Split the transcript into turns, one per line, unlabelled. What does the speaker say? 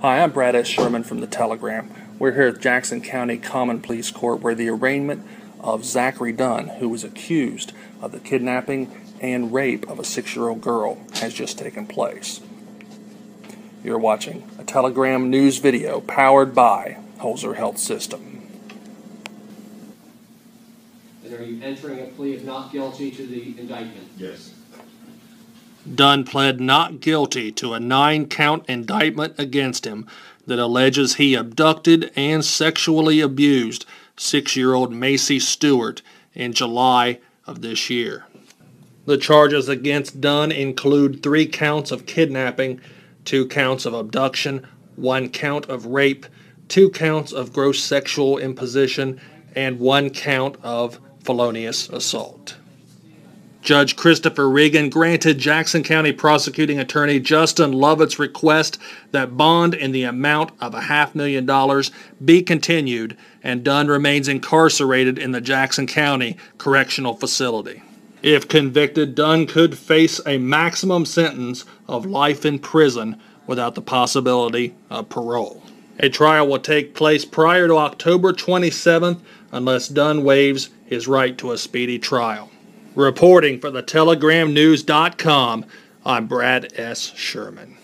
Hi, I'm Brad S. Sherman from the Telegram. We're here at Jackson County Common Pleas Court where the arraignment of Zachary Dunn, who was accused of the kidnapping and rape of a six year old girl, has just taken place. You're watching a Telegram news video powered by Holzer Health System.
And are you entering a plea of not guilty to the indictment?
Yes.
Dunn pled not guilty to a nine count indictment against him that alleges he abducted and sexually abused six year old Macey Stewart in July of this year. The charges against Dunn include three counts of kidnapping, two counts of abduction, one count of rape, two counts of gross sexual imposition, and one count of felonious assault. Judge Christopher Regan granted Jackson County Prosecuting Attorney Justin Lovett's request that bond in the amount of a half million dollars be continued and Dunn remains incarcerated in the Jackson County Correctional Facility. If convicted, Dunn could face a maximum sentence of life in prison without the possibility of parole. A trial will take place prior to October 27th unless Dunn waives his right to a speedy trial. Reporting for the TelegramNews.com, I'm Brad S. Sherman.